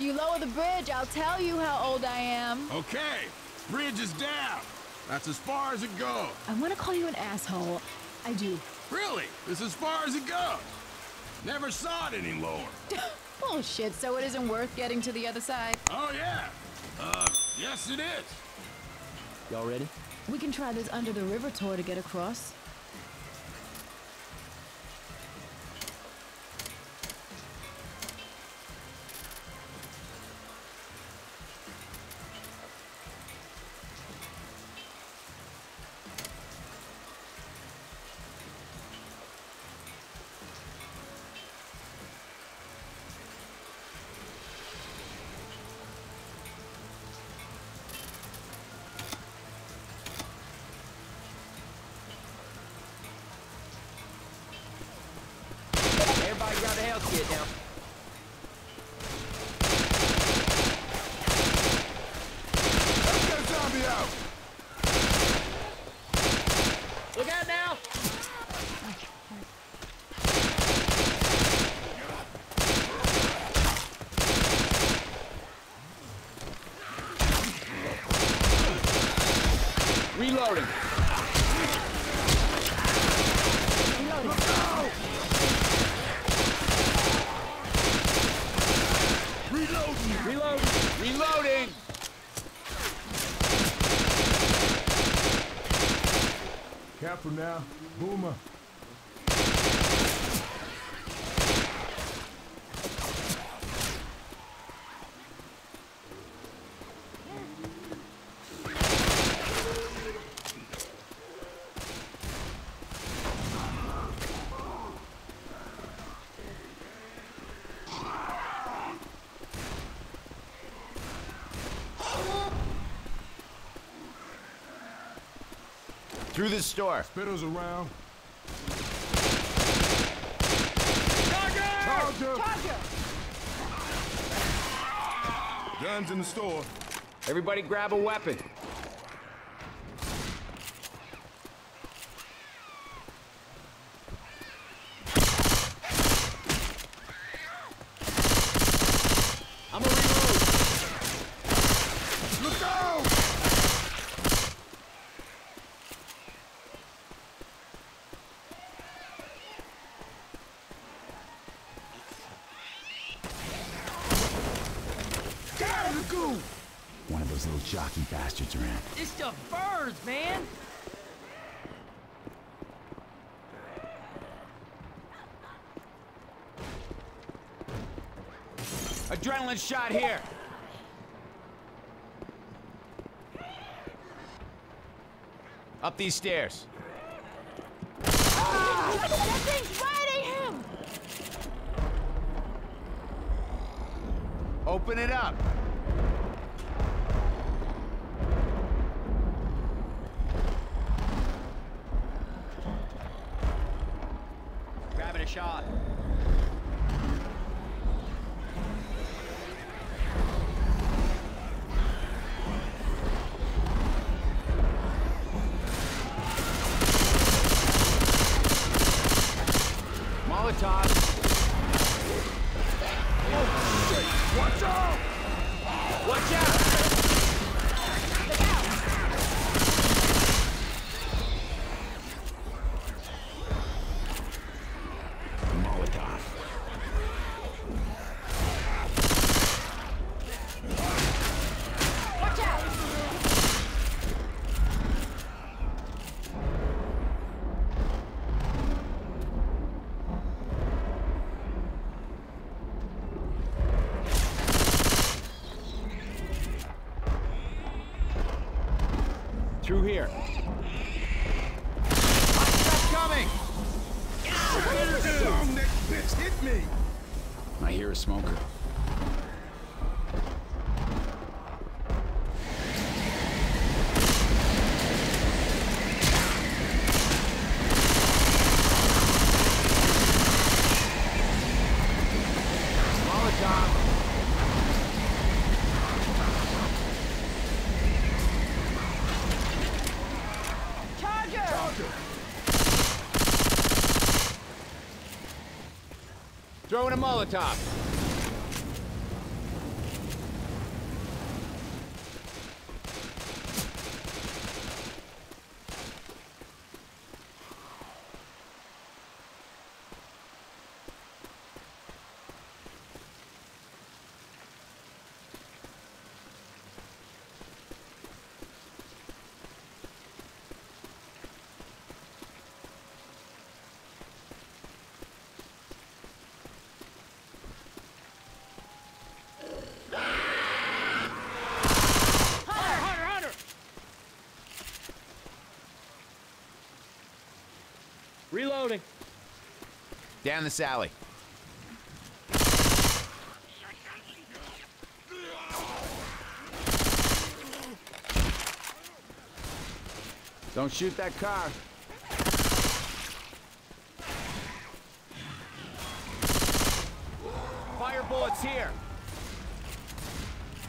If you lower the bridge, I'll tell you how old I am. Okay, bridge is down. That's as far as it goes. I want to call you an asshole. I do. Really? This is as far as it goes. Never saw it any lower. Bullshit, so it isn't worth getting to the other side. Oh, yeah. Uh, yes it is. Y'all ready? We can try this under the river tour to get across. Through the store. Spitter's around. Charger. Charger! Guns in the store. Everybody grab a weapon. I'm gonna reload. Look out! Get out of the goo! One of those little jockey bastards around. This stuff burns, man! Adrenaline shot here. Up these stairs. That thing's riding him! Open it up. Grabbing a shot. Molotov. Through here. Throwing a Molotov. Reloading. Down this alley. Don't shoot that car. Fire bullets here.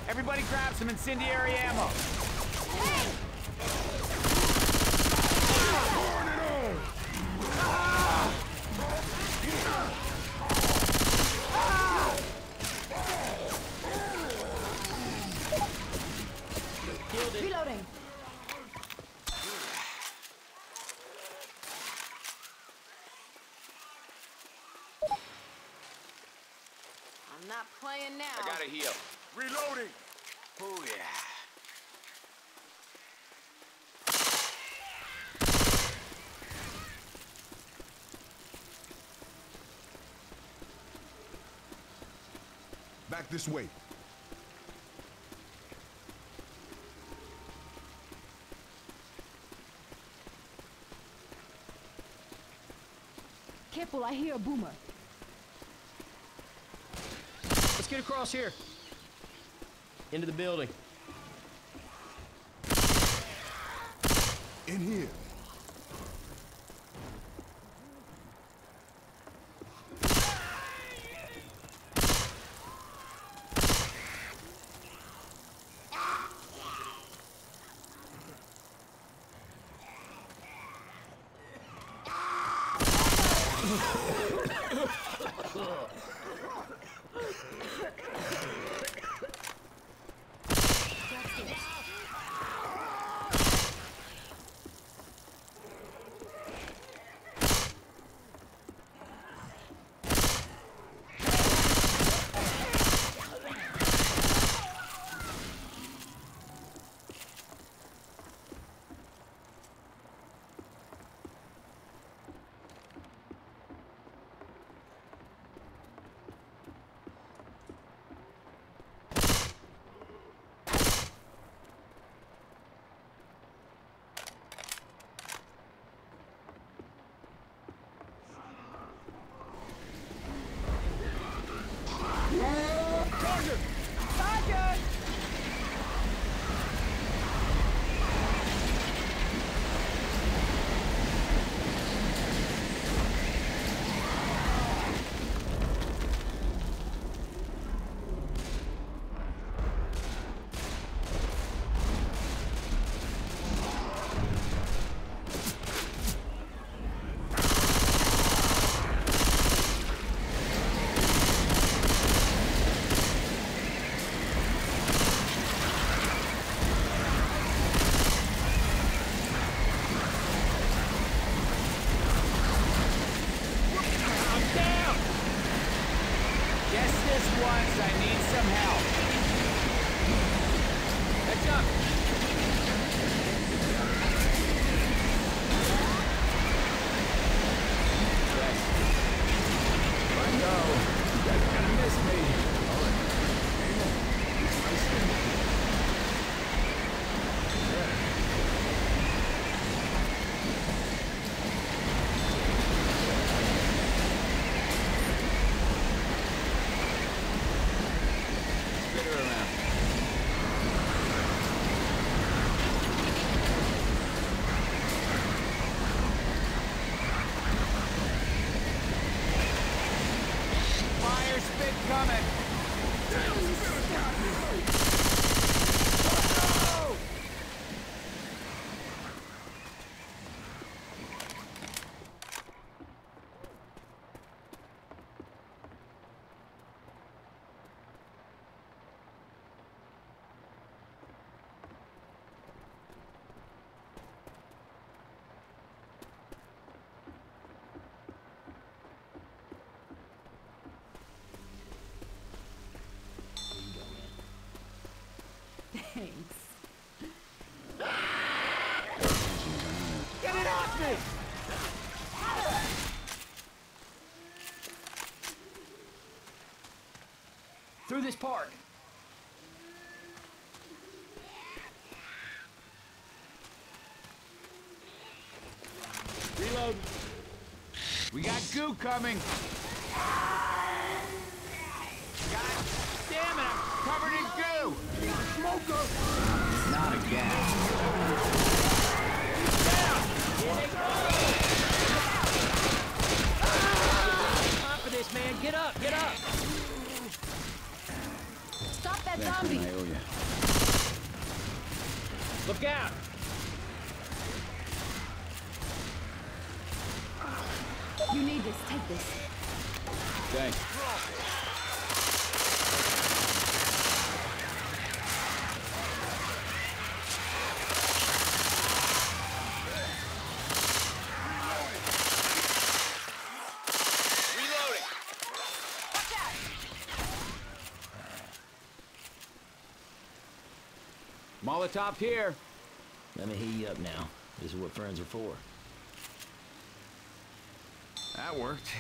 Everybody grab some incendiary ammo. Reloading. I'm not playing now. I gotta heal. Reloading! Oh yeah. Back this way. Careful, I hear a boomer. Let's get across here. Into the building. In here. Ugh. spit coming! This park. Reload. We got goo coming. God damn it, I'm covered in goo. Not again. Time for this, man. Get up, get up. Stop that Thanks, zombie! I owe you. Look out. You need this. Take this. Thanks. Reloading. Molotov here. Let me heat you up now. This is what friends are for. That worked.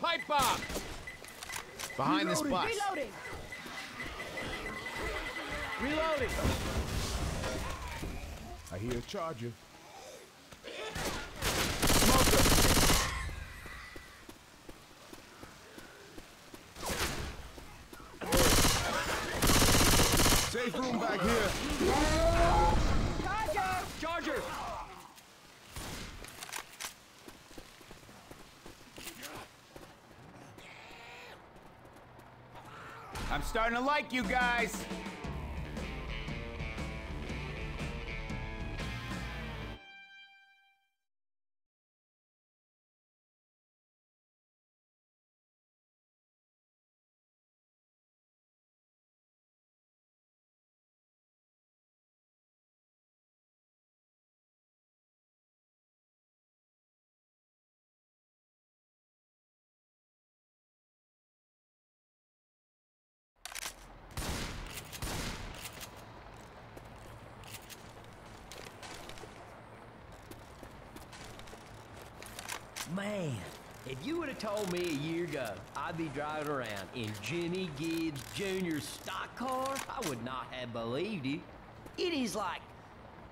Pipe bomb! Behind this bus. Reloading! Reloading. I hear a charger. Safe room back here. Charger. I'm starting to like you guys. You would have told me a year ago I'd be driving around in Jimmy Gibbs Jr.'s stock car, I would not have believed it. It is like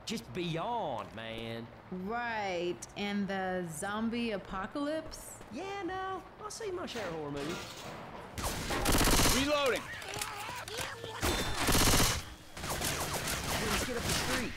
just beyond, man. Right, and the zombie apocalypse? Yeah, no, I'll see my share of horror movies. Reloading. Let's get up the street.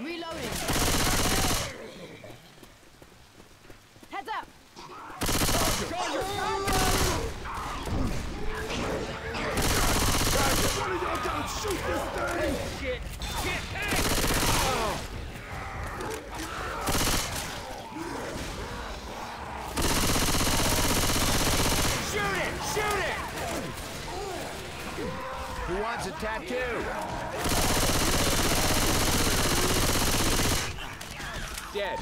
Reloading! Heads up! One of y'all gotta shoot this thing! Shit! Shit! Hey! Shoot it! Shoot it! Who wants a tattoo? Dead.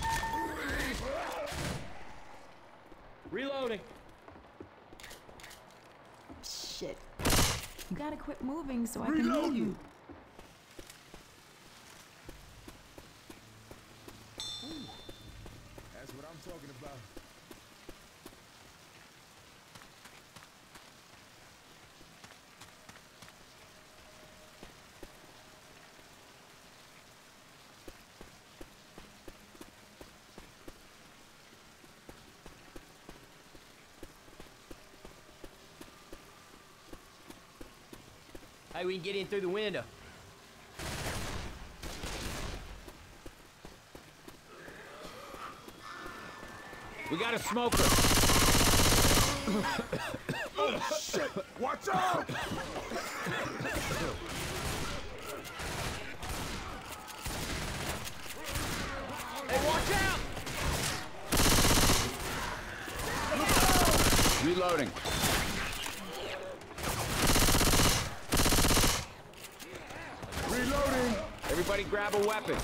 Reloading. Shit. You gotta quit moving so I can hear you. Reloading. That's what I'm talking about. Hey, we can get in through the window. We got a smoker. Oh, shit! Watch out! Hey, watch out! Reloading. Reloading! Everybody grab a weapon.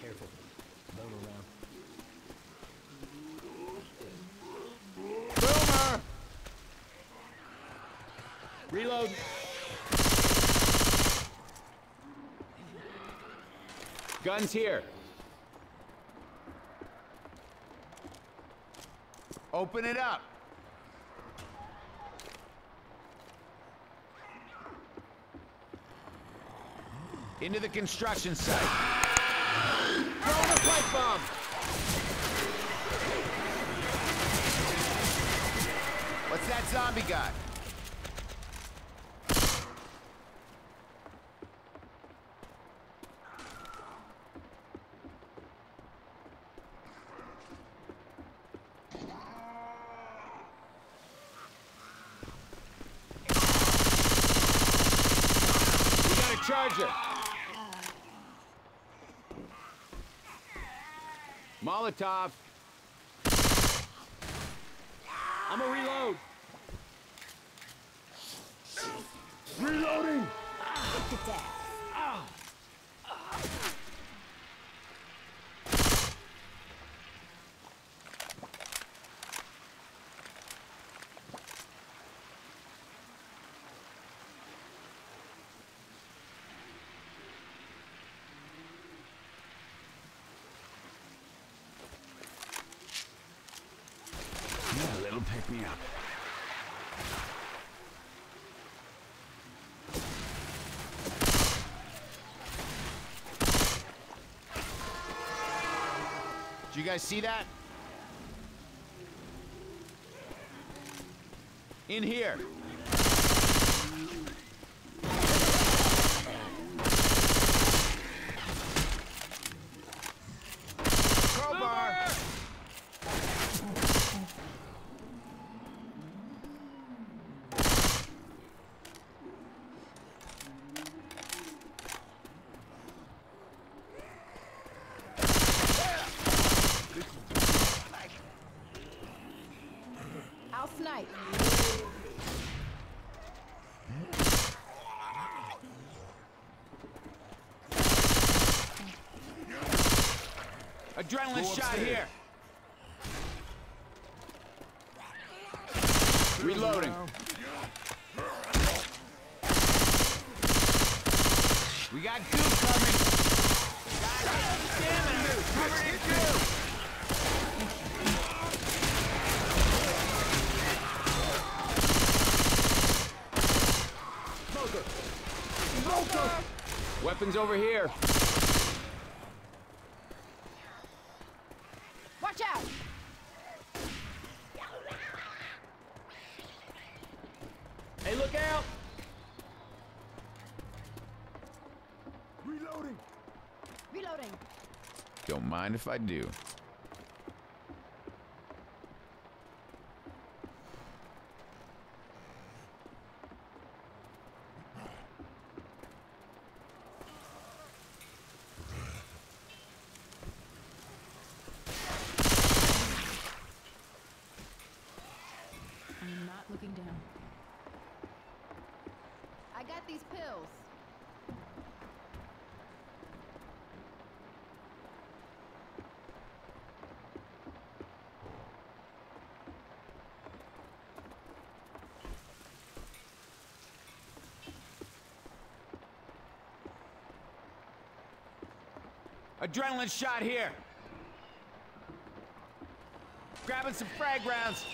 Careful. Bone around. Boomer! Reload. Guns here. Open it up. Into the construction site. Throw the pipe bomb. What's that zombie got? Charger. Molotov. I'm a reload. Reloading! Yeah, a You guys see that? In here. Crowbar. I'll snipe. Adrenaline Go shot upstairs. here. Reloading. We got goo coming. God damn it! Covered in goo. Weapons over here. Watch out! Hey, look out! Reloading! Reloading. Don't mind if I do. I'm not looking down. I got these pills. Adrenaline shot here. Grabbing some frag rounds.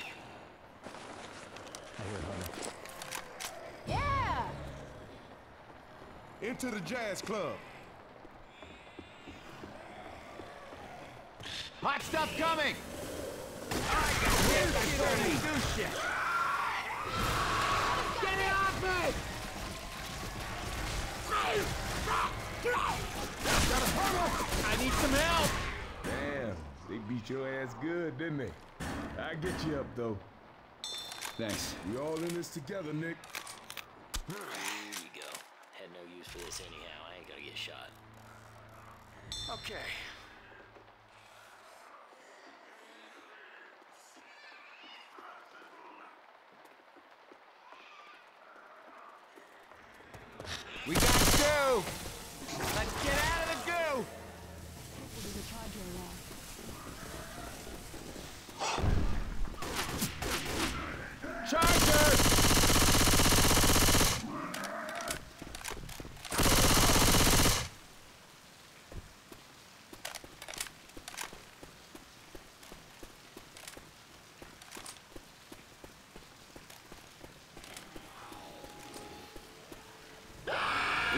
Yeah! Into the jazz club. Hot stuff coming. Get it off me! I need some help. Damn, they beat your ass good, didn't they? I get you up though. Thanks. We all in this together, Nick. Here you go. Had no use for this anyhow. I ain't gonna get shot. Okay. We got goo! Let's get out of the goo! Charger! We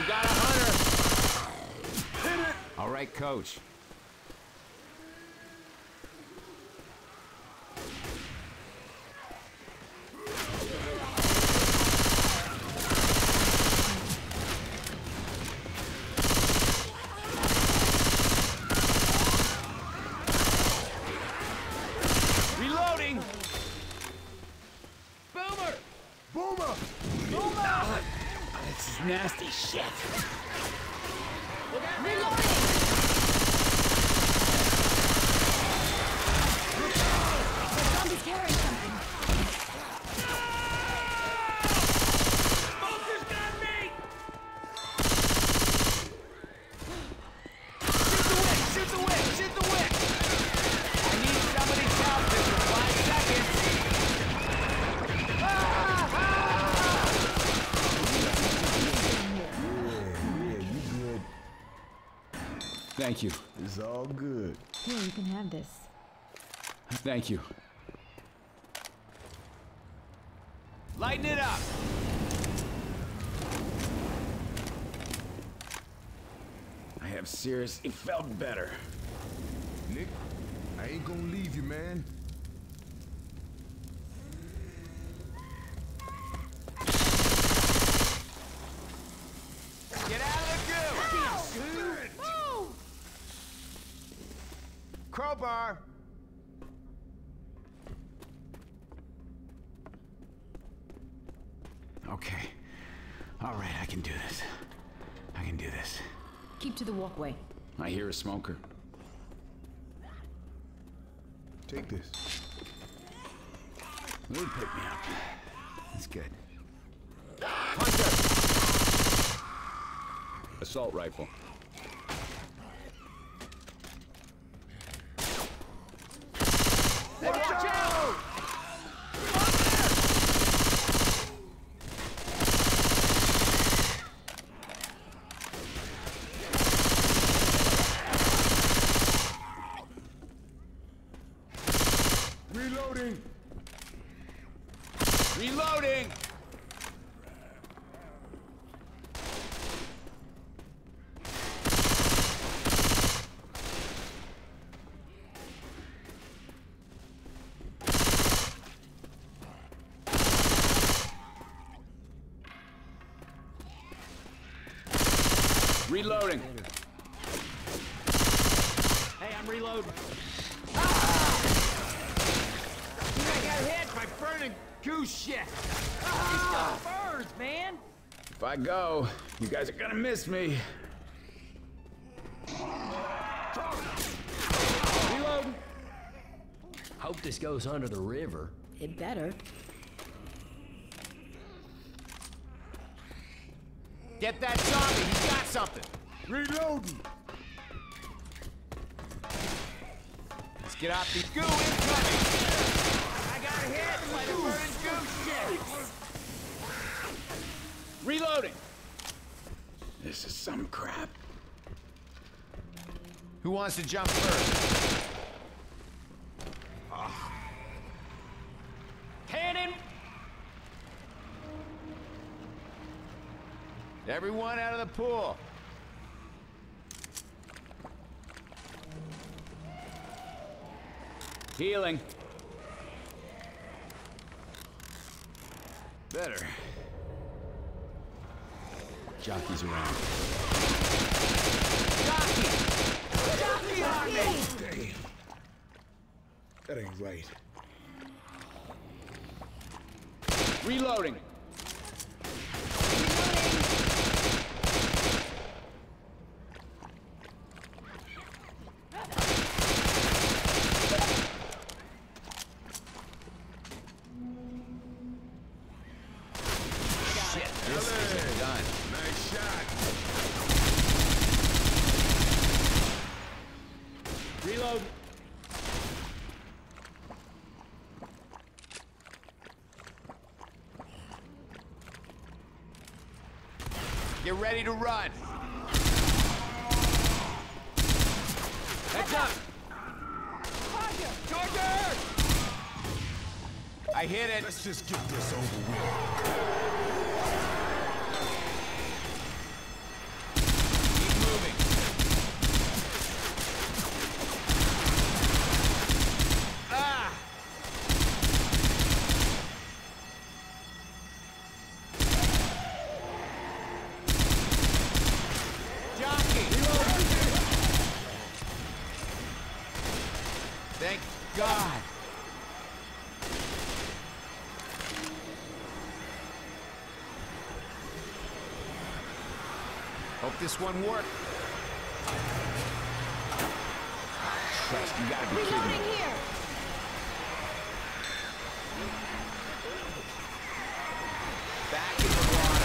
got a hunter! All right, coach. Reloading! Boomer! Boomer! This is nasty shit. Thank you. It's all good. Here, you can have this. Thank you. Lighten it up! I have seriously felt better. Nick, I ain't gonna leave you, man. Get out of the goo! Crowbar! Okay. All right, I can do this. I can do this. Keep to the walkway. I hear a smoker. Take this. He'll pick me up. That's good. Assault rifle. Hey, watch out! Reloading! Reloading! Reloading. Hey, I'm reloading. I got hit by burning goose shit! Birds, man! If I go, you guys are gonna miss me. Reloading. Hope this goes under the river. It better. Get that zombie, he's got something! Reloading! Let's get off the goo incoming! I got hit by the burning goose shit! Reloading. This is some crap. Who wants to jump first? Everyone out of the pool! Healing. Better. Jockey's around. Jockey! Jockey on me! Damn. That ain't right. Reloading. Shit, this isn't done. Nice shot. Reload. Get ready to run. Heads up. Charger! I hit it. Let's just get this over with. Keep moving. Ah! Jockey! Thank God. Hope this one worked. Christ, you gotta be kidding here. Back in the water.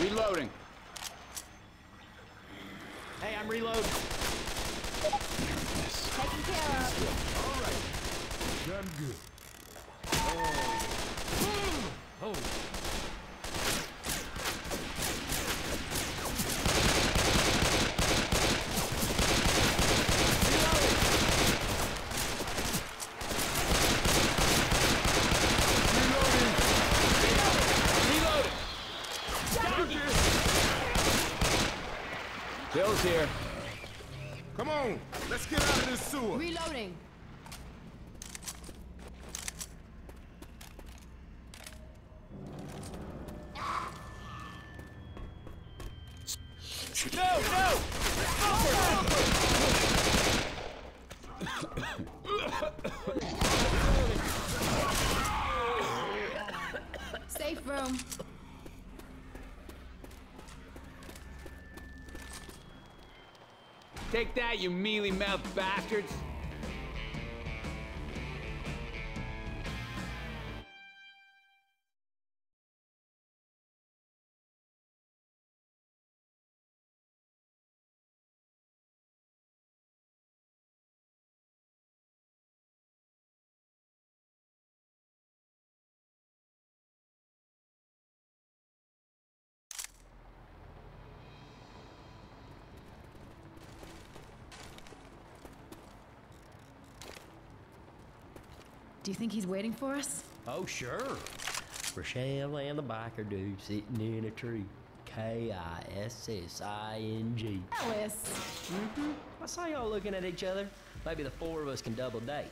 Reloading. Hey, I'm reloading. Taken care of. Done good. Reloading. Bill's here. Come on, let's get out of this sewer. Reloading. No, no! Safe room. Take that, you mealy-mouthed bastards! Do you think he's waiting for us? Oh, sure. Rochelle and the biker dude sitting in a tree. K I S S I N G. Ellis. Mm-hmm. I saw y'all looking at each other. Maybe the four of us can double date.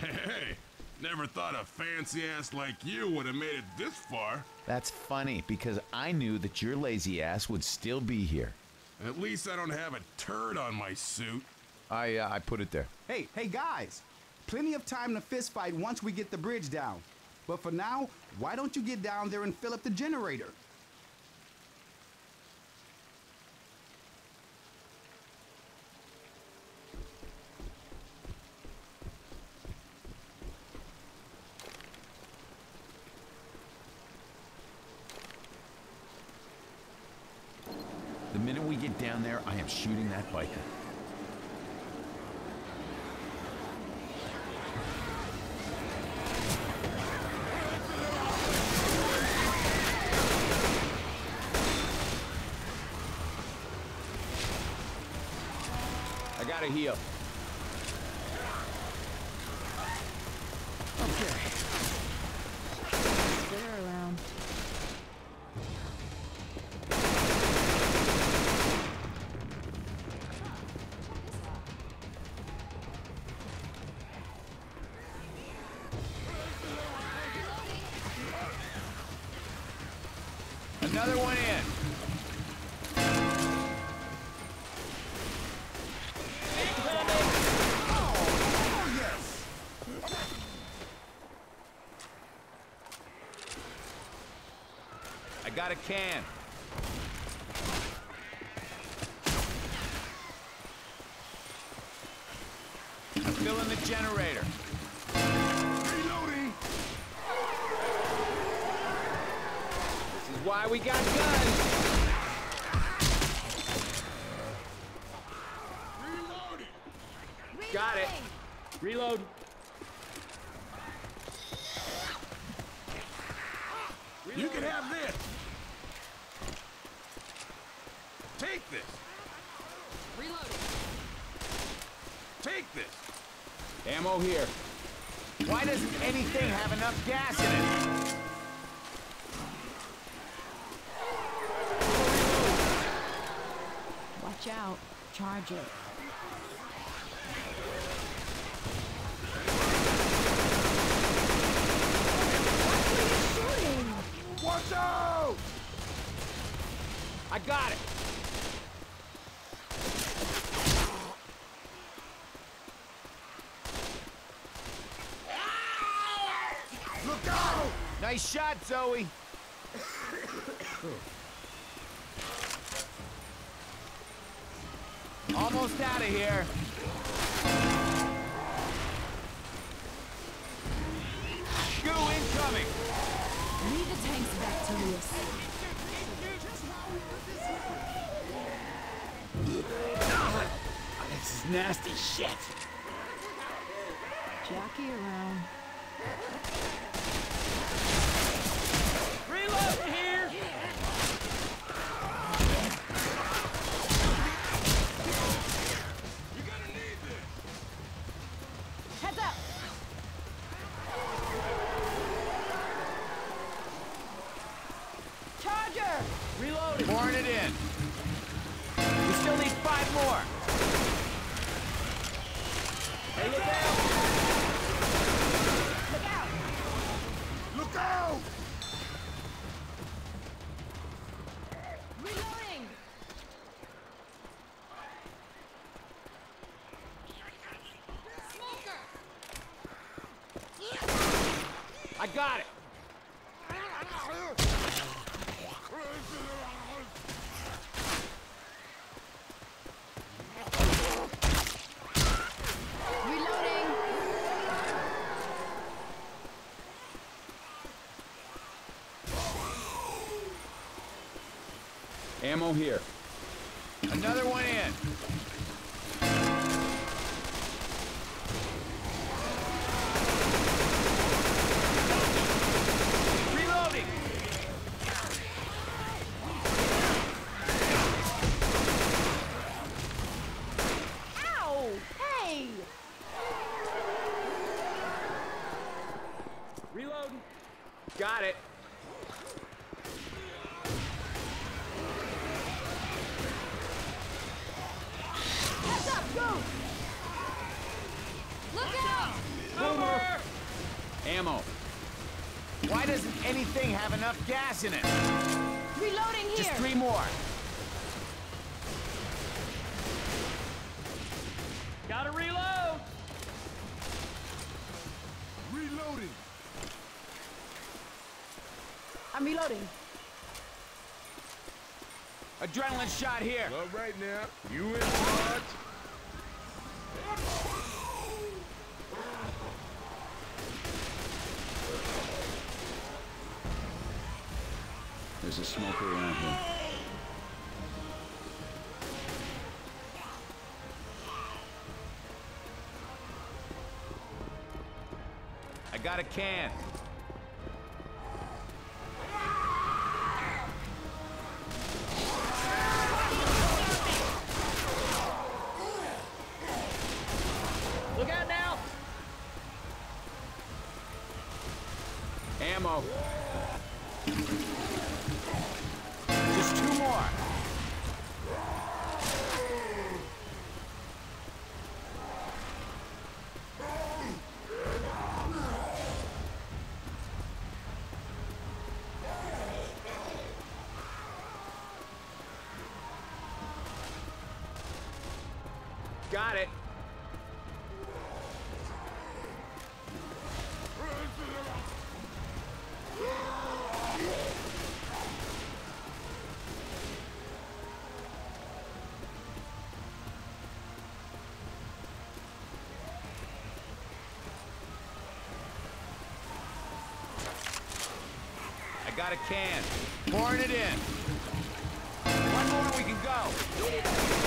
Hey, never thought a fancy ass like you would have made it this far. That's funny because I knew that your lazy ass would still be here. At least I don't have a turd on my suit. I uh, I put it there. Hey, hey guys! Plenty of time to fist fight once we get the bridge down. But for now, why don't you get down there and fill up the generator? The minute we get down there, I am shooting that biker. Got a can. I'm filling the generator. Reloading! This is why we got guns. Reloading! Got it. Reload. You can have this! Take this! Reloading. Take this! Ammo here. Why doesn't anything have enough gas in it? Watch out. Charge it. Watch out! I got it. Look out! Nice shot, Zoey. Almost out of here. Goo incoming. Lead the tanks back to Lewis. This is nasty shit. Jockey around. I got it. Reloading. Ammo here. Gas in it? Reloading here. Just three more. Gotta reload. Reloading! I'm reloading. Adrenaline shot here. All right now, you in charge? there's a smoker around here. I got a can. Got it. I got a can. Pouring it in. One more we can go.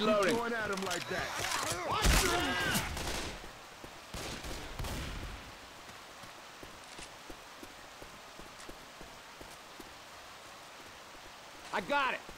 Reloading. Going at him like that. I got it.